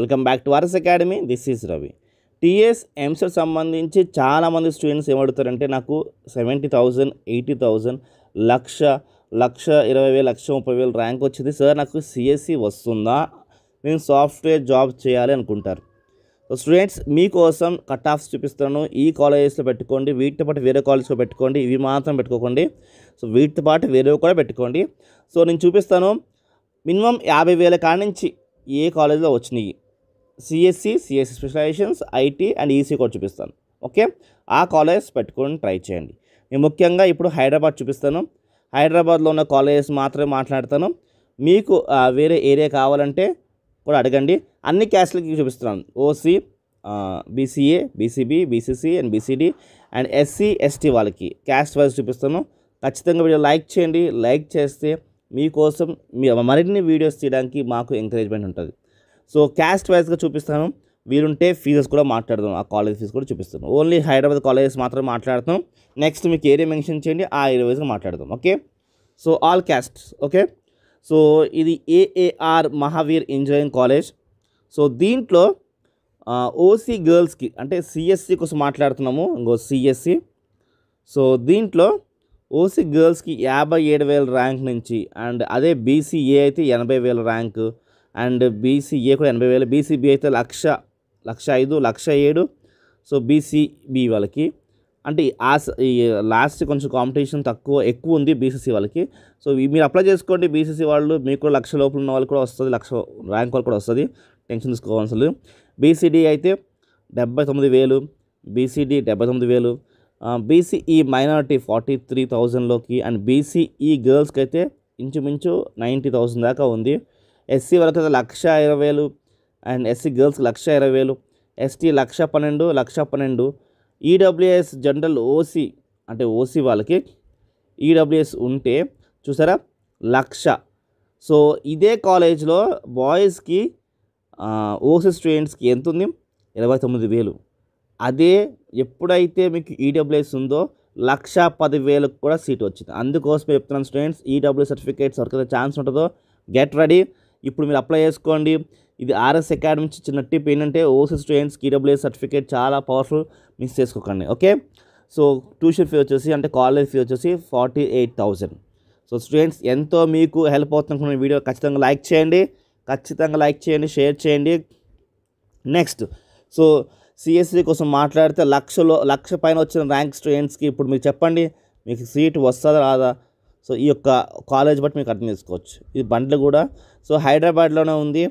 Welcome back to RS academy this is Ravi TS EAMCET సంబంధించి చాలామంది students ఏమడుగుతారంటే నాకు seventy thousand eighty thousand lakh lakh ఇరవై వేలు లక్ష ముప్పై వేలు ర్యాంక్ వచ్చింది. సార్ నాకు సిఎస్సి వస్తుందా? నేను సాఫ్ట్వేర్ జాబ్ చేయాలి అనుకుంటారు. స్టూడెంట్స్ మీకోసం కట్ ఆఫ్స్ చూపిస్తాను. ఈ కాలేజెస్లో పెట్టుకోండి. వీటితో పాటు వేరే కాలేజ్లో పెట్టుకోండి. ఇవి మాత్రం పెట్టుకోకండి. సో వీటితో పాటు వేరేవి కూడా పెట్టుకోండి. సో నేను చూపిస్తాను. మినిమం యాభై వేల కాడి నుంచి ఏ కాలేజ్లో వచ్చినాయి? CSE CSE specializations IT and EC కూడా చూపిస్తాను. ఓకే ఆ కాలేజ్ పెట్టుకొని ట్రై చేయండి. నేను ముఖ్యంగా ఇప్పుడు హైదరాబాద్ చూపిస్తాను. హైదరాబాద్లో ఉన్న కాలేజెస్ మాత్రమే మాట్లాడతాను. మీకు వేరే ఏరియా కావాలంటే కూడా అడగండి. అన్ని క్యాస్ట్లకి చూపిస్తున్నాను. OC BCA BCB BCC and BCD and SC ST వాళ్ళకి క్యాస్ట్ వైజ్ చూపిస్తాను. ఖచ్చితంగా వీడియో లైక్ చేయండి. లైక్ చేస్తే మీకోసం మీ మరిన్ని వీడియోస్ తీయడానికి మాకు ఎంకరేజ్మెంట్ ఉంటుంది. సో క్యాస్ట్ వైజ్గా చూపిస్తాను. వీరుంటే ఫీజెస్ కూడా మాట్లాడదాం. ఆ కాలేజ్ ఫీజు కూడా చూపిస్తాను. ఓన్లీ హైదరాబాద్ కాలేజెస్ మాత్రం మాట్లాడతాం. నెక్స్ట్ మీకు ఏరియా మెన్షన్ చేయండి. ఆ ఏరియా వైజ్గా మాట్లాడదాం. Okay so all caste okay so ఇది AAR Mahaveer engineering college so దీంట్లో ఓసీ గర్ల్స్కి అంటే సిఎస్సి కోసం మాట్లాడుతున్నాము. ఇంకో సిఎస్సి సో దీంట్లో ఓసీ గర్ల్స్కి యాభై ఏడు వేల ర్యాంక్ నుంచి అండ్ అదే బీసీఏ అయితే ఎనభై వేల ర్యాంకు అండ్ బీసీఏ కూడా ఎనభై వేలు. బీసీబీ అయితే లక్ష లక్ష ఐదు లక్ష ఏడు. సో బీసీబీ వాళ్ళకి. అంటే ఆ ఈ లాస్ట్ కొంచెం కాంపిటీషన్ తక్కువ ఎక్కువ ఉంది బీసీసీ వాళ్ళకి. సో మీరు అప్లై చేసుకోండి బీసీసీ వాళ్ళు. మీకు కూడా లక్ష లోపల ఉన్న వాళ్ళు కూడా వస్తుంది. లక్ష ర్యాంక్ వాళ్ళు కూడా వస్తుంది. టెన్షన్ తీసుకోవాల్సింది బీసీడీ అయితే డెబ్బై తొమ్మిది వేలు. బీసీడీ డెబ్బై తొమ్మిది వేలు. బీసీఈ మైనారిటీ ఫార్టీ త్రీ థౌజండ్లోకి అండ్ బీసీఈ గర్ల్స్కి అయితే ఇంచుమించు నైంటీ థౌజండ్ దాకా ఉంది. ఎస్సీ వాళ్ళకి లక్ష ఇరవై వేలు అండ్ ఎస్సీ గర్ల్స్కి లక్ష ఇరవై వేలు ఎస్టీ లక్ష పన్నెండు లక్ష పన్నెండు. ఈడబ్ల్యూఎస్ జనరల్ ఓసీ అంటే ఓసీ వాళ్ళకి ఈడబ్ల్యూఎస్ ఉంటే చూసారా? లక్ష. సో ఇదే కాలేజ్లో బాయ్స్కి ఓసీ స్టూడెంట్స్కి ఎంత ఉంది ఇరవై తొమ్మిది వేలు. అదే ఎప్పుడైతే మీకు ఈడబ్ల్యూఎస్ ఉందో లక్ష పది వేలకు కూడా సీట్ వచ్చింది. అందుకోసం చెప్తున్నాను స్టూడెంట్స్ ఈడబ్ల్యూ సర్టిఫికేట్స్ ఎవరికైతే ఛాన్స్ ఉంటుందో గెట్ రెడీ. ఇప్పుడు మీరు అప్లై చేసుకోండి. ఇది ఆర్ఎస్ అకాడమీ చిన్న టిప్ ఏంటంటే ఓసీ స్టూడెంట్స్కి ఈడబ్ల్యూఎస్ సర్టిఫికేట్ చాలా పవర్ఫుల్ మిస్ చేసుకోకండి ఓకే సో ట్యూషన్ ఫీ వచ్చేసి అంటే కాలేజ్ ఫీ వచ్చేసి forty eight thousand so students ఎంతో మీకు హెల్ప్ అవుతున్న వీడియో ఖచ్చితంగా లైక్ చేయండి. ఖచ్చితంగా లైక్ చేయండి షేర్ చేయండి. నెక్స్ట్ సో సిఎస్సి కోసం మాట్లాడితే లక్షలో లక్ష పైన వచ్చిన ర్యాంక్ స్టూడెంట్స్కి ఇప్పుడు మీరు చెప్పండి. మీకు సీట్ వస్తుందా రాదా? సో ఈ యొక్క కాలేజ్ బట్టి మీకు అర్థం చేసుకోవచ్చు. ఇది బండ్లు కూడా. సో హైదరాబాద్లోనే ఉంది.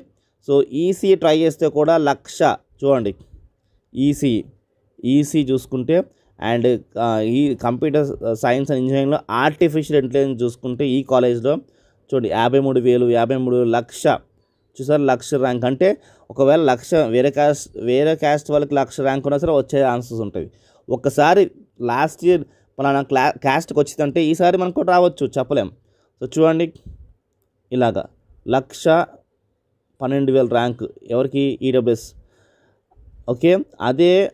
సో ఈసీ ట్రై చేస్తే కూడా లక్ష చూడండి. ఈసీ ఈసీ చూసుకుంటే అండ్ ఈ కంప్యూటర్ సైన్స్ అండ్ ఇంజనీరింగ్లో ఆర్టిఫిషియల్ ఇంటెలిజెన్స్ చూసుకుంటే ఈ కాలేజ్లో చూడండి యాభై మూడు వేలు యాభై మూడు లక్ష. చూసారు? లక్ష ర్యాంక్. అంటే ఒకవేళ లక్ష వేరే క్యాస్ట్ వేరే క్యాస్ట్ వాళ్ళకి లక్ష ర్యాంక్ ఉన్నా సరే వచ్చే ఆన్సర్స్ ఉంటుంది ఒక్కసారి లాస్ట్ ఇయర్ పలానా క్లా క్యాస్ట్కి వచ్చిందంటే ఈసారి మనకు రావచ్చు చెప్పలేం. సో చూడండి. ఇలాగా. లక్ష పన్నెండు వేల ర్యాంక్. ఎవరికి? ఈడబ్ల్యూఎస్. ఓకే? అదే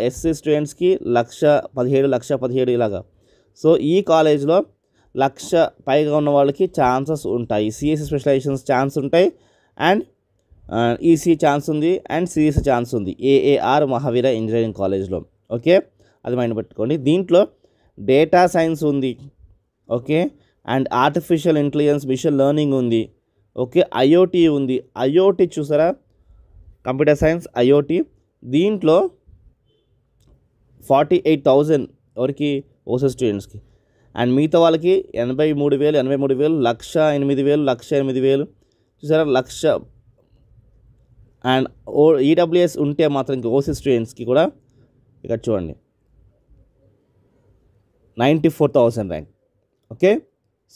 ఎస్సీ స్టూడెంట్స్కి లక్ష పదిహేడు లక్ష పదిహేడు ఇలాగా. సో ఈ కాలేజ్లో లక్ష పైగా ఉన్న వాళ్ళకి ఛాన్సెస్ ఉంటాయి. సిఎస్సి స్పెషలైజేషన్స్ ఛాన్స్ ఉంటాయి. అండ్ ఈసీ ఛాన్స్ ఉంది. అండ్ సిఎస్సి ఛాన్స్ ఉంది. ఏఏఆర్ మహావీర ఇంజనీరింగ్ కాలేజ్లో. ఓకే? అది మైండ్ పెట్టుకోండి. దీంట్లో డేటా సైన్స్ ఉంది okay? And artificial intelligence machine learning ఉంది ఓకే? ఐఓటీ ఉంది. ఐఓటీ చూసారా? కంప్యూటర్ సైన్స్ ఐఓటీ దీంట్లో ఫార్టీ ఎయిట్ థౌజండ్ ఎవరికి ఓసెస్ స్టూడెంట్స్కి. అండ్ మిగతా వాళ్ళకి ఎనభై మూడు వేలు ఎనభై మూడు వేలు లక్ష ఎనిమిది వేలు లక్ష ఎనిమిది వేలు. చూసారా? లక్ష. అండ్ ఓ ఈడబ్ల్యూఎస్ ఉంటే మాత్రం ఇంక ఓసీ స్టూడెంట్స్కి కూడా ఇక్కడ చూడండి. Ninety four thousand rank. Okay?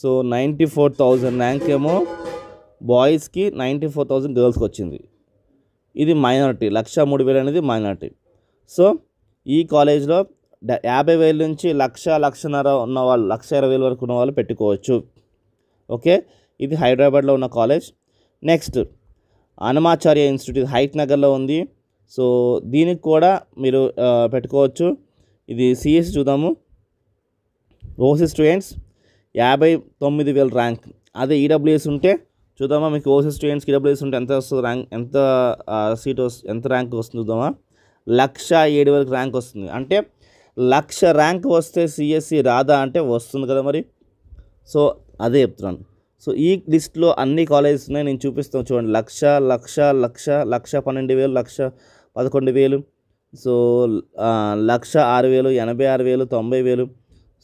So ninety four thousand rank ఏమో బాయ్స్కి నైంటీ ఫోర్ థౌజండ్ గర్ల్స్కి వచ్చింది ఇది మైనారిటీ లక్ష మూడు వేలు అనేది మైనారిటీ. సో ఈ కాలేజ్లో యాభై వేల నుంచి లక్ష లక్షన్నర ఉన్న వాళ్ళు లక్ష ఇరవై వేల వరకు ఉన్న వాళ్ళు పెట్టుకోవచ్చు. ఓకే? ఇది హైదరాబాద్లో ఉన్న కాలేజ్. నెక్స్ట్ అనమాచార్య ఇన్స్టిట్యూట్ హైట్ నగర్లో ఉంది. సో దీనికి కూడా మీరు పెట్టుకోవచ్చు. ఇది సిఎస్ చూద్దాము. ఓసీ స్టూడెంట్స్ యాభై తొమ్మిది వేల ర్యాంక్. అదే ఈడబ్ల్యూఎస్ ఉంటే చూద్దామా మీకు ఓసీ స్టూడెంట్స్కి ఈడబ్ల్యూఎస్ ఉంటే ఎంత వస్తుంది ర్యాంక్ ఎంత సీట్ వస్తుంది ఎంత ర్యాంక్ వస్తుంది చూద్దామా? లక్ష ఏడు వేలకు ర్యాంక్ వస్తుంది. అంటే లక్ష ర్యాంక్ వస్తే సిఎస్సి రాదా అంటే వస్తుంది కదా మరి. సో అదే చెప్తున్నాను. సో ఈ లిస్ట్లో అన్ని కాలేజెస్ ఉన్నాయి నేను చూపిస్తాను చూడండి. లక్ష లక్ష లక్ష లక్ష పన్నెండు వేలు లక్ష పదకొండు వేలు. సో లక్ష ఆరు వేలు ఎనభై ఆరు వేలు తొంభై వేలు.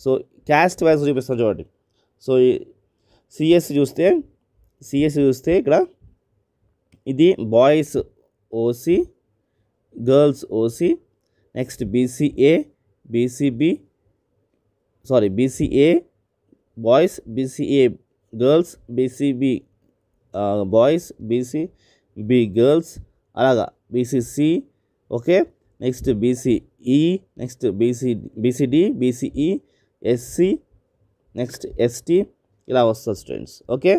సో క్యాస్ట్ వైజ్ చూపిస్తాను చూడండి సో సిఎస్సి చూస్తే సిఎస్సి చూస్తే ఇక్కడ ఇది boys OC girls OC next BCA BCB sorry BCA boys BCA girls BCB boys BCB girls అలాగా BCC okay next BCE next BC BCD BCE SC next ST ఇలా వస్తుంది students okay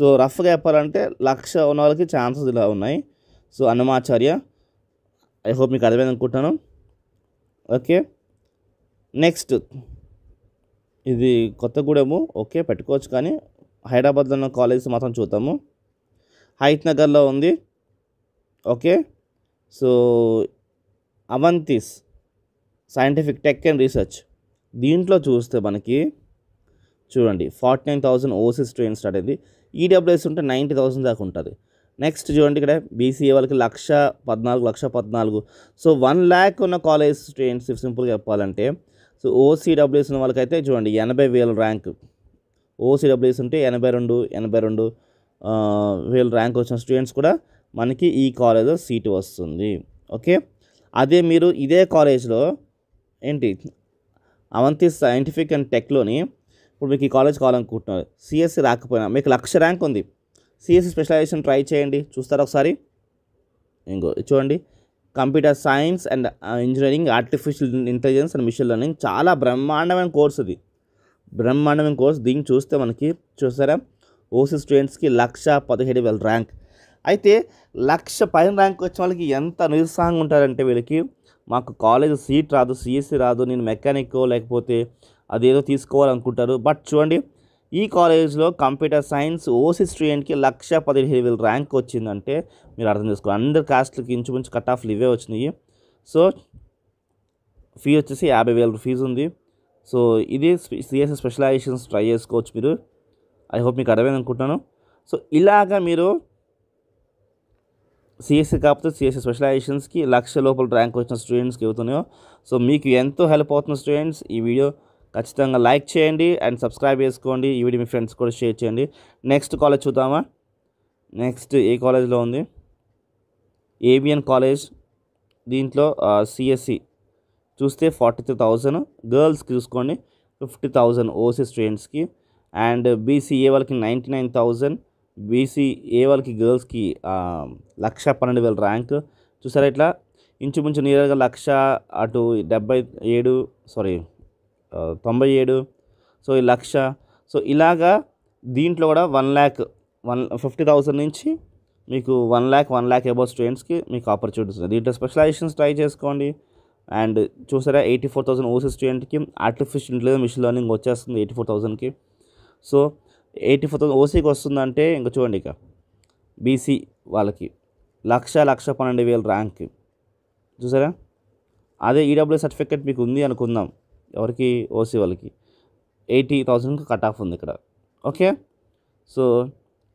so రఫ్గా చెప్పాలంటే లక్ష ఉన్న వాళ్ళకి ఛాన్సెస్ ఇలా ఉన్నాయి. So Annamacharya I hope మీకు అర్థమైంది అనుకుంటాను. ఓకే నెక్స్ట్ ఇది కొత్తగూడెము ఓకే పెట్టుకోవచ్చు కానీ హైదరాబాద్లో ఉన్న కాలేజెస్ మాత్రం చూద్దాము. హైత్ నగర్లో ఉంది okay so Avanthis scientific tech and research దీంట్లో చూస్తే మనకి చూడండి ఫార్టీ నైన్ థౌసండ్ ఓసీస్ ట్రైన్ స్టార్ట్ అయింది. ఈడబ్ల్యూఎస్ ఉంటే నైంటీ థౌసండ్ దాకా ఉంటుంది. నెక్స్ట్ చూడండి ఇక్కడ బీసీఏ వాళ్ళకి లక్ష పద్నాలుగు లక్ష పద్నాలుగు. సో వన్ ల్యాక్ ఉన్న కాలేజ్ స్టూడెంట్స్ సింపుల్గా చెప్పాలంటే సో ఓసీడబ్ల్యూఎస్ ఉన్న వాళ్ళకైతే చూడండి ఎనభై వేల ర్యాంక్. ఓసీడబ్ల్యూఎస్ ఉంటే ఎనభై రెండు ఎనభై రెండు వేల ర్యాంక్ వచ్చిన స్టూడెంట్స్ కూడా మనకి ఈ కాలేజ్లో సీటు వస్తుంది. ఓకే? అదే మీరు ఇదే కాలేజ్లో ఏంటి? అవంతి సైంటిఫిక్ అండ్ టెక్లోని ఇప్పుడు మీకు ఈ కాలేజ్ కావాలనుకుంటున్నారు. సిఎస్సి రాకపోయినా మీకు లక్ష ర్యాంక్ ఉంది. సిఎస్సి స్పెషలైజేషన్ ట్రై చేయండి. చూస్తారా ఒకసారి? ఇంకో చూడండి. Computer science and engineering artificial intelligence and machine learning చాలా బ్రహ్మాండమైన కోర్స్ ఇది. బ్రహ్మాండమైన కోర్స్ దీన్ని చూస్తే మనకి చూస్తారా? ఓసీ స్టూడెంట్స్కి లక్ష పదిహేడు వేల ర్యాంక్ అయితే లక్ష పైన ర్యాంక్ వచ్చిన వాళ్ళకి ఎంత నిరుత్సాహంగా ఉంటారంటే వీళ్ళకి మాకు కాలేజ్ సీట్ రాదు సిఎస్సి రాదు నేను మెకానిక్ లేకపోతే అదేదో తీసుకోవాలనుకుంటారు. బట్ చూడండి ఈ కాలేజ్లో కంప్యూటర్ సైన్స్ ఓసీ స్టూడెంట్కి లక్ష పదిహేను వేల ర్యాంక్ వచ్చిందంటే మీరు అర్థం చేసుకోండి అందరు కాస్ట్లకి ఇంచుమించు కట్ ఆఫ్లు ఇవే వచ్చినాయి. సో ఫీ వచ్చేసి యాభై వేల ఫీజు ఉంది. సో ఇది సిఎస్సి స్పెషలైజేషన్స్ ట్రై చేసుకోవచ్చు మీరు. ఐ హోప్ మీకు అర్థమైంది అనుకుంటున్నాను. సో ఇలాగా మీరు సిఎస్సి కాకపోతే సిఎస్సి స్పెషలైజేషన్స్కి లక్ష లోపల ర్యాంక్ వచ్చిన స్టూడెంట్స్కి అవుతున్నాయో సో మీకు ఎంతో హెల్ప్ అవుతున్న స్టూడెంట్స్ ఈ వీడియో ఖచ్చితంగా లైక్ చేయండి అండ్ సబ్స్క్రైబ్ చేసుకోండి. ఈ వీడియో మీ ఫ్రెండ్స్ కూడా షేర్ చేయండి. నెక్స్ట్ కాలేజ్ చూద్దామా? నెక్స్ట్ ఏ కాలేజ్లో ఉంది? ఏబిఎన్ కాలేజ్ దీంట్లో సిఎస్సి చూస్తే ఫార్టీ త్రీ థౌజండ్ గర్ల్స్కి చూసుకోండి ఫిఫ్టీ థౌజండ్ ఓసీ స్టూడెంట్స్కి అండ్ బీసీఏ వాళ్ళకి నైంటీ నైన్ థౌజండ్ బీసీఏ వాళ్ళకి గర్ల్స్కి లక్ష పన్నెండు వేల ర్యాంక్. చూసారా ఇట్లా? ఇంచుమించు నియర్గా లక్ష అటు డెబ్బై ఏడు సారీ తొంభై ఏడు సో ఈ లక్ష. సో ఇలాగా దీంట్లో కూడా one lakh one fifty thousand నుంచి మీకు one lakh one lakh above స్టూడెంట్స్కి మీకు ఆపర్చునిటీస్ ఉన్నాయి దీంట్లో స్పెషలైజేషన్స్ ట్రై చేసుకోండి. అండ్ చూసారా ఎయిటీ ఫోర్ థౌసండ్ ఓసీ స్టూడెంట్కి ఆర్టిఫిషియల్ ఇంటెలిజెన్స్ మిషన్ లెర్నింగ్ వచ్చేస్తుంది ఎయిటీ ఫోర్ థౌసండ్కి. సో ఎయిటీ ఫోర్ థౌసండ్ ఓసీకి వస్తుందంటే ఇంకా చూడండి ఇక. బీసీ వాళ్ళకి లక్ష లక్ష పన్నెండు వేల ర్యాంక్. చూసారా? అదే ఈడబ్ల్యూ సర్టిఫికేట్ మీకు ఉంది అనుకుందాం. ఎవరికి? ఓసీ వాళ్ళకి. ఎయిటీ థౌసండ్కి కట్ ఆఫ్ ఉంది ఇక్కడ. ఓకే? సో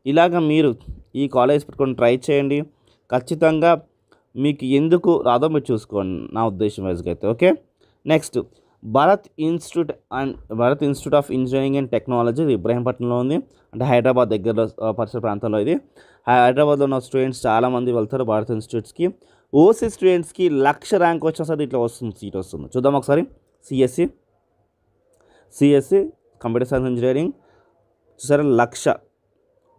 ఇలాగ మీరు ఈ కాలేజ్ పెట్టుకొని ట్రై చేయండి. ఖచ్చితంగా మీకు ఎందుకు రాదో మీరు చూసుకోండి. నా ఉద్దేశం వైజ్గా అయితే. Okay? Next Bharat institute and Bharat institute of engineering and technology ఇది ఇబ్రాహీంపట్నంలో ఉంది. అంటే హైదరాబాద్ దగ్గరలో పరిసర ప్రాంతంలో ఇది. హైదరాబాద్లో ఉన్న స్టూడెంట్స్ చాలామంది వెళ్తారు భారత్ ఇన్స్టిట్యూట్స్కి ఓసీ స్టూడెంట్స్కి లక్ష ర్యాంక్ వచ్చినా సరే ఇట్లా వస్తుంది సీట్ వస్తుంది. చూద్దాం ఒకసారి. CSE CSE computer science engineering సరే lakh.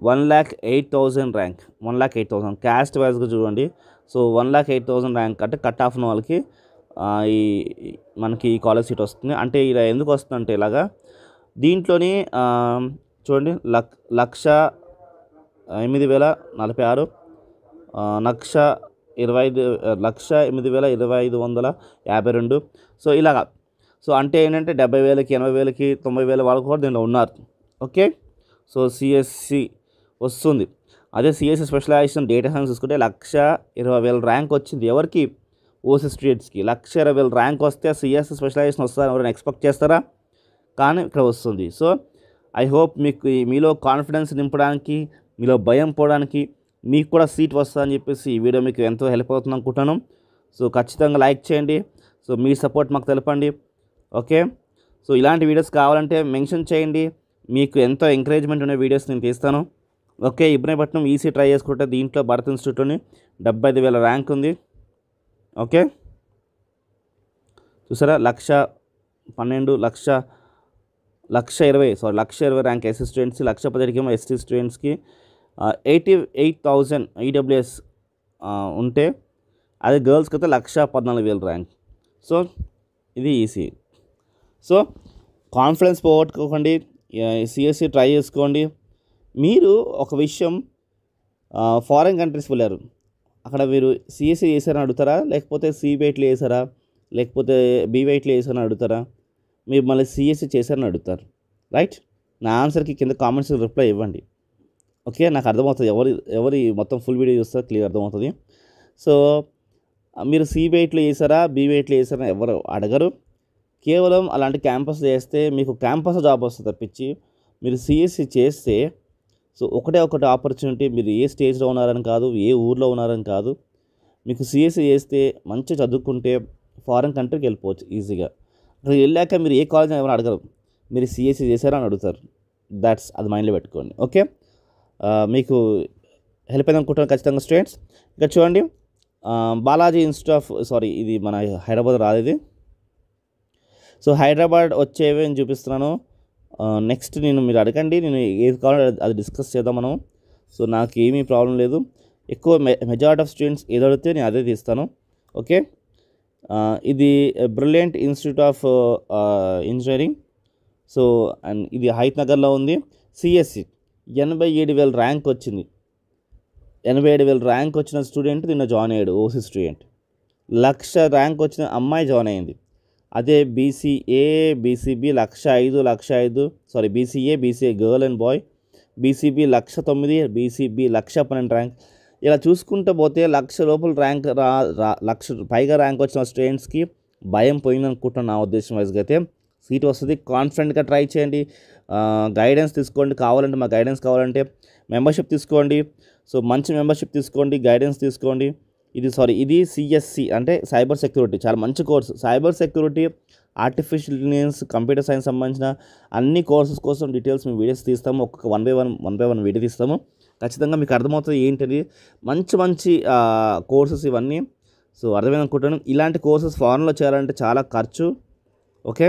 One lakh eight thousand rank one lakh eight thousand caste వైజ్గా చూడండి. So one lakh eight thousand rank అంటే కట్ ఆఫ్ వాళ్ళకి ఈ మనకి ఈ కాలేజ్ సీట్ వస్తుంది. అంటే ఇలా ఎందుకు వస్తుందంటే ఇలాగా దీంట్లోని చూడండి లక్ లక్ష ఎనిమిది వేల నలభై ఆరు లక్ష ఇరవై ఐదు లక్ష ఎనిమిది వేల ఇరవై ఐదు వందల యాభై రెండు. సో ఇలాగా. సో అంటే ఏంటంటే డెబ్బై వేలకి ఎనభై వేలకి తొంభై వేల వాళ్ళు కూడా దీంట్లో ఉన్నారు. ఓకే? సో సిఎస్సి వస్తుంది. అదే సిఎస్సి స్పెషలైజేషన్ డేటా సైన్స్ చూసుకుంటే లక్ష ఇరవై వేల ర్యాంక్ వచ్చింది ఎవరికి? ఓసీ స్టేట్స్కి లక్ష ఇరవై వేల ర్యాంక్ వస్తే సిఎస్ స్పెషలైజేషన్ వస్తారని ఎవరైనా ఎక్స్పెక్ట్ చేస్తారా? కానీ ఇక్కడ వస్తుంది. సో ఐ హోప్ మీకు మీలో కాన్ఫిడెన్స్ నింపడానికి మీలో భయం పోవడానికి మీకు కూడా సీట్ వస్తుందని చెప్పేసి ఈ వీడియో మీకు ఎంతో హెల్ప్ అవుతుంది అనుకుంటున్నాను సో ఖచ్చితంగా లైక్ చేయండి. సో మీ సపోర్ట్ మాకు తెలపండి. ఓకే? సో ఇలాంటి వీడియోస్ కావాలంటే మెన్షన్ చేయండి. మీకు ఎంతో ఎంకరేజ్మెంట్ ఉన్న వీడియోస్ నేను తీస్తాను. ఓకే? ఇబ్రహీపట్నం ఈసీ ట్రై చేసుకుంటే దీంట్లో భరత్ ఇన్స్టిట్యూట్లోని డెబ్బై ఐదు వేల ర్యాంక్ ఉంది. ఓకే? చూసారా? లక్ష పన్నెండు లక్ష లక్ష ఇరవై సారీ లక్ష ఇరవై ర్యాంక్ ఎస్సీ స్టూడెంట్స్కి లక్ష పదిహేడుకి ఎస్టీ స్టూడెంట్స్కి ఎయిటీ ఎయిట్ థౌజండ్ ఈడబ్ల్యూఎస్ ఉంటే అదే గర్ల్స్కి అయితే లక్ష పద్నాలుగు వేలు ర్యాంక్. సో ఇది ఈసీ సో కాన్ఫిడెన్స్ పోగొట్టుకోకండి సిఎస్సి ట్రై చేసుకోండి. మీరు ఒక విషయం ఫారిన్ కంట్రీస్ వెళ్ళారు. అక్కడ మీరు సిఎస్సి చేశారని అడుగుతారా? లేకపోతే సి వెయిట్లు చేశారా? లేకపోతే బి వెయిట్లు చేశారని అడుగుతారా? మీరు మళ్ళీ సిఎస్సి చేశారని అడుగుతారు. రైట్ నా ఆన్సర్కి కింద కామెంట్స్ రిప్లై ఇవ్వండి. ఓకే నాకు అర్థమవుతుంది. ఎవరి ఎవరి మొత్తం ఫుల్ వీడియో చూస్తారో క్లియర్ అర్థమవుతుంది. సో మీరు సి వెయిట్లు చేశారా? బి వెయిట్లు చేశారా? ఎవరు అడగరు. కేవలం అలాంటి క్యాంపస్ చేస్తే మీకు క్యాంపస్ జాబ్ వస్తుంది తప్పించి మీరు సిఎస్సి చేస్తే సో ఒకటే ఒకటి ఆపర్చునిటీ మీరు ఏ స్టేజ్లో ఉన్నారని కాదు ఏ ఊర్లో ఉన్నారని కాదు. మీకు సిఎస్సి చేస్తే మంచి చదువుకుంటే ఫారెన్ కంట్రీకి వెళ్ళిపోవచ్చు ఈజీగా. అక్కడ వెళ్ళాక మీరు ఏ కాలేజ్ ఏమైనా అడగరు. మీరు సిఎస్సి చేశారా అని అడుగుతారు. దాట్స్ అది మైండ్లో పెట్టుకోండి. ఓకే? మీకు హెల్ప్ అయింది అనుకుంటున్నాను ఖచ్చితంగా స్టూడెంట్స్. ఇక్కడ చూడండి బాలాజీ ఇన్స్టిట్యూట్ ఆఫ్ సారీ ఇది మన హైదరాబాద్ రాదు ఇది. సో హైదరాబాద్ వచ్చేవి అని చూపిస్తున్నాను. నెక్స్ట్ నేను మీరు అడగండి నేను ఏది కావాలో అది డిస్కస్ చేద్దాం మనం. సో నాకు ఏమీ ప్రాబ్లం లేదు. ఎక్కువ మె మెజారిటీ ఆఫ్ స్టూడెంట్స్ ఏది అడిగితే నేను అదే తీస్తాను. ఓకే ఇది brilliant institute of engineering so and ఇది హైత్ నగర్లో ఉంది. సిఎస్సి ఎనభై ఏడు వేల ర్యాంక్ వచ్చింది. ఎనభై ఏడు వేల ర్యాంక్ వచ్చిన స్టూడెంట్ నిన్న జాయిన్ అయ్యాడు ఓసీ స్టూడెంట్ లక్ష ర్యాంక్ వచ్చిన అమ్మాయి జాయిన్ అయింది అదే బీసీఏ బీసీబీ లక్ష ఐదు లక్ష ఐదు sorry BCA BCA girl and boy BCB lakh తొమ్మిది బీసీబీ లక్ష పన్నెండు ర్యాంక్. ఇలా చూసుకుంటూ పోతే లక్ష లోపల ర్యాంక్ రా లక్ష పైగా ర్యాంక్ వచ్చిన స్టూడెంట్స్కి భయం పోయిందనుకుంటున్నాను నా ఉద్దేశం వైజ్గా అయితే. సీట్ వస్తుంది కాన్ఫిడెంట్గా ట్రై చేయండి. గైడెన్స్ తీసుకోండి కావాలంటే మా గైడెన్స్ కావాలంటే. మెంబర్షిప్ తీసుకోండి. సో మంచి మెంబర్షిప్ తీసుకోండి గైడెన్స్ తీసుకోండి. ఇది సారీ ఇది సిఎస్సి అంటే సైబర్ సెక్యూరిటీ. చాలా మంచి course. Cyber security artificial intelligence computer science సంబంధించిన అన్ని కోర్సెస్ కోసం డీటెయిల్స్ మేము వీడియోస్ తీస్తాము. ఒక్కొక్క one by one one by one video తీస్తాము. ఖచ్చితంగా మీకు అర్థమవుతుంది ఏంటది? మంచి మంచి కోర్సెస్ ఇవన్నీ. సో అర్థమైంది అనుకుంటాను. ఇలాంటి కోర్సెస్ ఫారెన్లో చేయాలంటే చాలా ఖర్చు. ఓకే?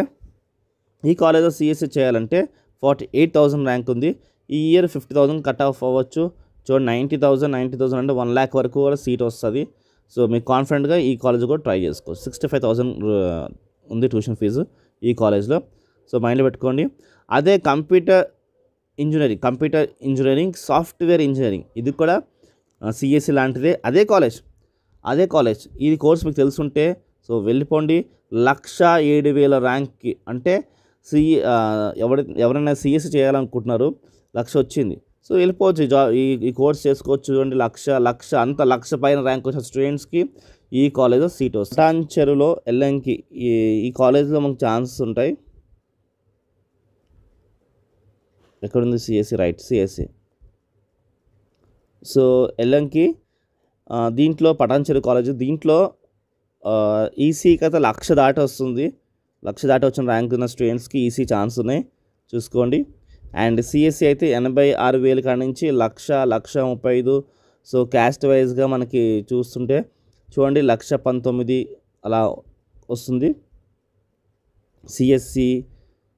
ఈ కాలేజ్లో సిఎస్సి చేయాలంటే ఫార్టీ ఎయిట్ థౌసండ్ ర్యాంక్ ఉంది. ఈ year fifty thousand cut off అవ్వచ్చు. చూడండి నైంటీ థౌసండ్ నైంటీ థౌసండ్ అంటే వన్ ల్యాక్ వరకు కూడా సీట్ వస్తుంది. సో మీకు కాన్ఫిడెంట్గా ఈ కాలేజ్ కూడా ట్రై చేసుకోవచ్చు సిక్స్టీ ఫైవ్ థౌసండ్ ఉంది ట్యూషన్ ఫీజు ఈ కాలేజ్లో. సో మైండ్లో పెట్టుకోండి. అదే computer engineering computer engineering software engineering. ఇది కూడా సిఎస్సి లాంటిదే. అదే కాలేజ్ అదే కాలేజ్. ఈ కోర్స్ మీకు తెలుసుంటే సో వెళ్ళిపోండి. లక్ష ఏడు వేల ర్యాంక్కి అంటే సి ఎవరి ఎవరైనా సిఎస్సి చేయాలనుకుంటున్నారు లక్ష వచ్చింది. సో వెళ్ళిపోవచ్చు. జా ఈ ఈ కోర్స్ చేసుకోవచ్చు చూడండి. లక్ష లక్ష అంత లక్ష పైన ర్యాంక్ వచ్చిన స్టూడెంట్స్కి ఈ కాలేజ్లో సీట్ వస్తుంది. చెరువులో ఎల్ఎంకి ఈ ఈ కాలేజ్లో మనకు ఛాన్సెస్ ఉంటాయి. ఎక్కడుంది? సిఎస్సి రైట్ సిఎస్సి సో ఎల్ఎంకి దీంట్లో పటాన్చెరు కాలేజ్ దీంట్లో ఈసీ కథ లక్ష దాటి వస్తుంది. లక్ష దాటి వచ్చిన ర్యాంక్ ఉన్న స్టూడెంట్స్కి ఈసీ ఛాన్స్ ఉన్నాయి. చూసుకోండి. అండ్ సిఎస్సి అయితే ఎనభై ఆరు వేల కాడ నుంచి లక్ష లక్ష ముప్పై ఐదు. సో క్యాస్ట్ వైజ్గా మనకి చూస్తుంటే చూడండి లక్ష పంతొమ్మిది అలా వస్తుంది. సిఎస్సి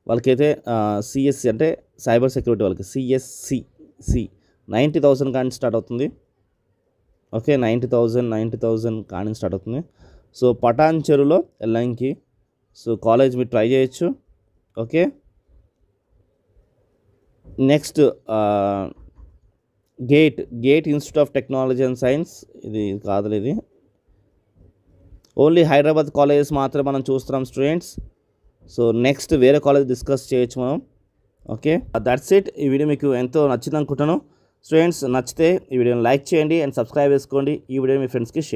వాళ్ళకైతే సిఎస్సి అంటే సైబర్ సెక్యూరిటీ వాళ్ళకి సిఎస్సి సి. నైంటీ థౌసండ్ కానీ స్టార్ట్ అవుతుంది. Okay ninety thousand ninety thousand కానీ స్టార్ట్ అవుతుంది. సో పటాన్ చెరువులో ఎల్ఐన్కి సో కాలేజ్ మీరు ట్రై చేయొచ్చు. Okay. Next gate gate institute of technology and science ఇది కాదులే ఇది. ఓన్లీ హైదరాబాద్ కాలేజెస్ మాత్రమే మనం చూస్తున్నాం స్టూడెంట్స్ సో నెక్స్ట్ వేరే కాలేజ్ డిస్కస్ చేయొచ్చు మనం. ఓకే దట్స్ ఇట్ ఈ వీడియో మీకు ఎంతో నచ్చింది అనుకుంటాను స్టూడెంట్స్ నచ్చితే ఈ వీడియోని లైక్ చేయండి అండ్ సబ్స్క్రైబ్ చేసుకోండి. ఈ వీడియో మీ ఫ్రెండ్స్కి షేర్